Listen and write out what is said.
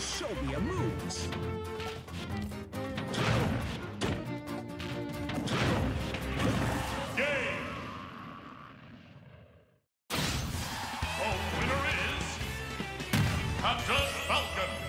Show me your moves. Game! The winner is Captain Falcon!